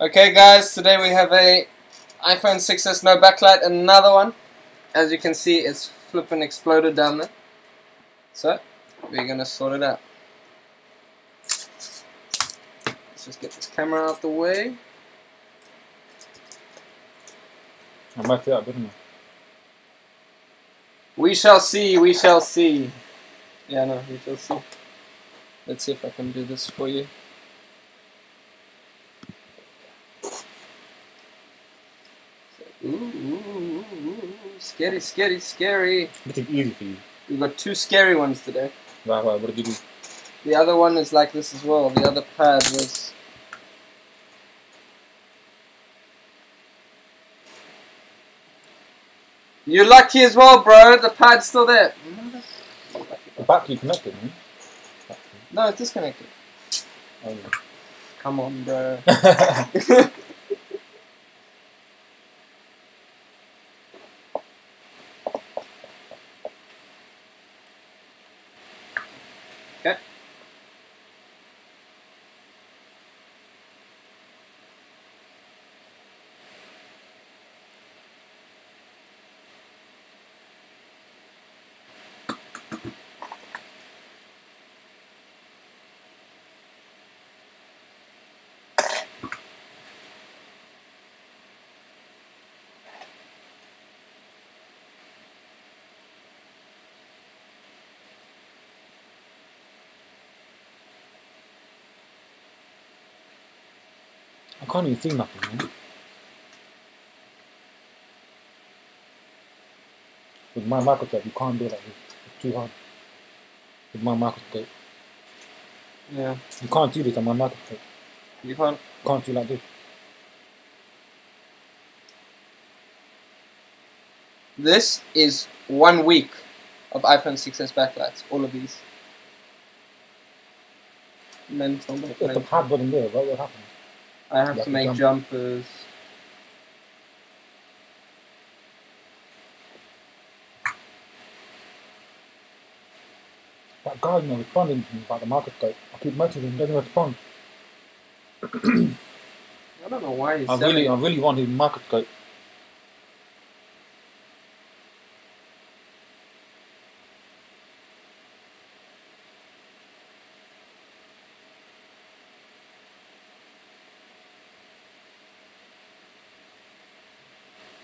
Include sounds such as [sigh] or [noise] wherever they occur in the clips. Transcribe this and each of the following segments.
Okay guys, today we have a iPhone 6s no backlight, another one. As you can see, it's flipping exploded down there. So, we're gonna sort it out. Let's just get this camera out the way. I it up, didn't I? We shall see, we shall see. Yeah, no, we shall see. Let's see if I can do this for you. Ooh, ooh, ooh, ooh, scary, scary, scary. Make it easy for you. We've got two scary ones today. Right, right, what did you do? The other one is like this as well. The other pad was. You're lucky as well, bro. The pad's still there. The battery connected, man. No, it's disconnected. Oh, Come on, bro. [laughs] [laughs] I can't even see nothing, man. With my microscope, you can't do it like this. It's too hard. With my microscope. Yeah, You can't do this on my microscope. you can't. Can't do like this. This is one week of iPhone 6s backlights. All of these. Mental. If the pad wasn't there, what would happen? I have to have to make jump. jumpers. That guy's not responding to me about the market microscope. I keep messaging him, doesn't respond. [clears throat] I don't know why he's I really. I really want his market microscope.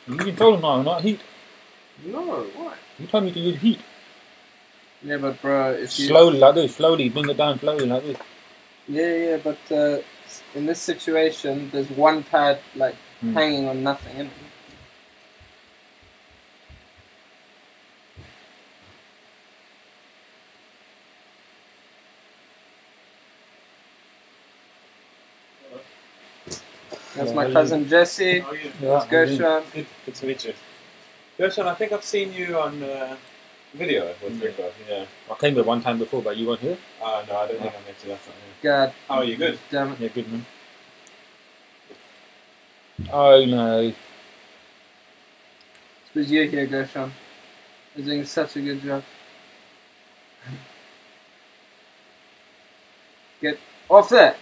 You can tell him now, not heat. No, why? You told me to use heat. Yeah, but bro, if you Slowly like this, slowly, bring it down slowly like this. yeah, yeah, but uh, in this situation, there's one pad like Hmm. hanging on nothing. That's Yeah, my you- cousin Jesse. How are you? Yeah, Let's I. Good, good to meet you. Gershon, I think I've seen you on uh, video with Yeah. Rico. Yeah. I came here one time before, but you weren't here. Uh, no, I don't think I met you last time. God Yeah. How are you? Good. damn it. Yeah, good man. Oh no. It's Because you're here, Gershon. You're doing such a good job. [laughs] Get off there!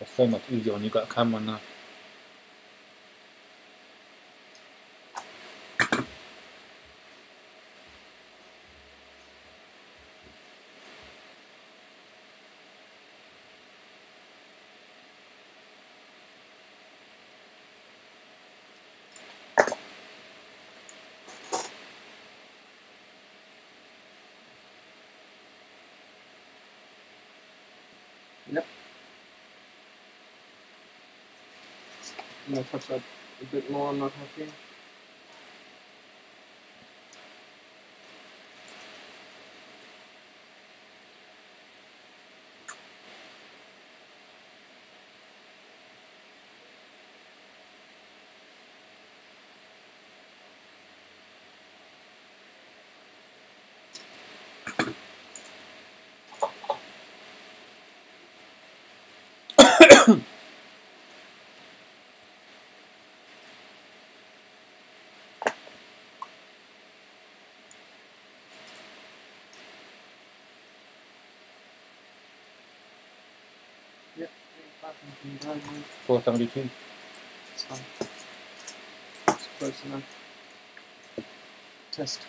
It's so much and when you got a camera now. I'm gonna touch that a bit more, I'm not happy. 472. it's fine. It's close enough. Test.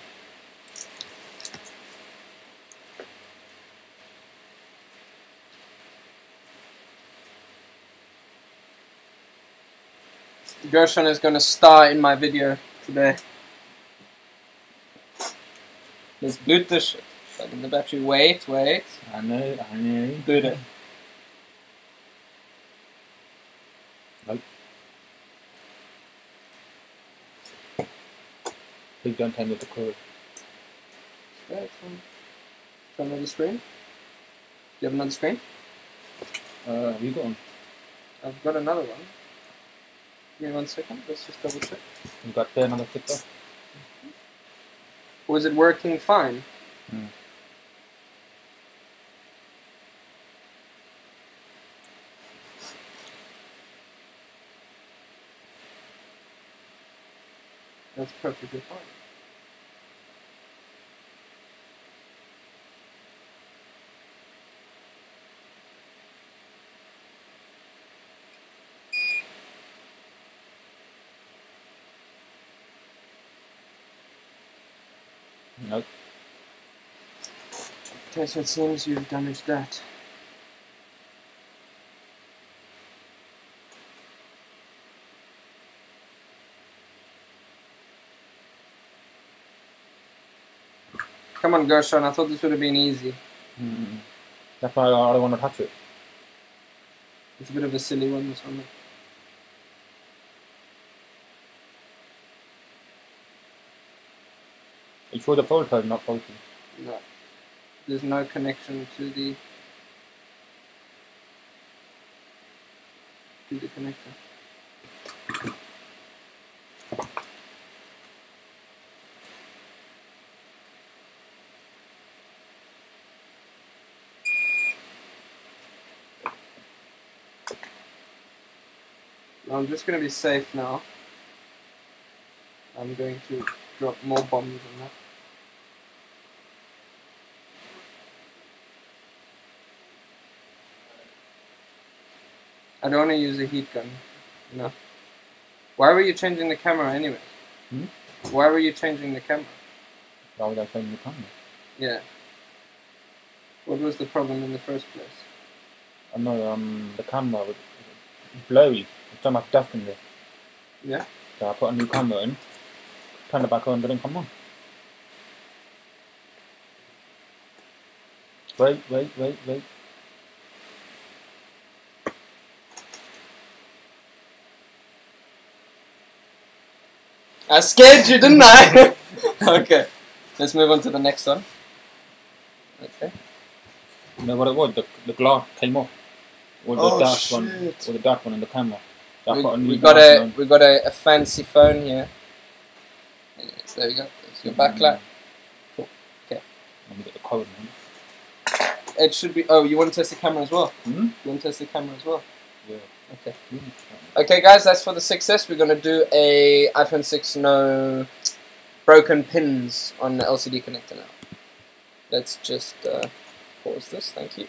Gershon is going to star in my video today. Let's boot this shit. Plug in the battery. Wait, wait. I know, I know. Boot it. Please don't tell me the code. Straight from, from another screen. Do you have another screen? Uh, you got one? I've got another one. Give me one second. Let's just double check. You got another sticker? Was it working fine? Hmm. That's perfectly fine. Nope. Okay, so it seems you've damaged that. Come on, Gershon, I thought this would have been easy. Mm. That's why I don't want to touch it. It's a bit of a silly one, this one. You sure the photo not faulty? No. There's no connection to the to the connector. I'm just gonna be safe now. I'm going to drop more bombs on that. I don't want to use a heat gun. No. Why were you changing the camera anyway? Hmm? Why were you changing the camera? Why would I turn the camera? Yeah. What was the problem in the first place? I know, um, the camera was blurry. There's so much dust in there. Yeah. So I put a new camera in, turned it back on, didn't come on. Wait, wait, wait, wait. I scared you, didn't I? [laughs] okay. Let's move on to the next one. Okay. You know what it was? The, the glass came off. Or the Oh, dark one, shit. or the dark one in the camera. We, put a new we got a we got a, a fancy phone here. Yes, there we go. There's your backlight. Cool. Okay. Let me get the code, man. It should be. Oh, you want to test the camera as well? Hmm? You want to test the camera as well? Yeah. Okay. Okay, guys, that's for the 6S. We're gonna do a iPhone 6 no broken pins on the LCD connector now. Let's just uh, pause this. Thank you.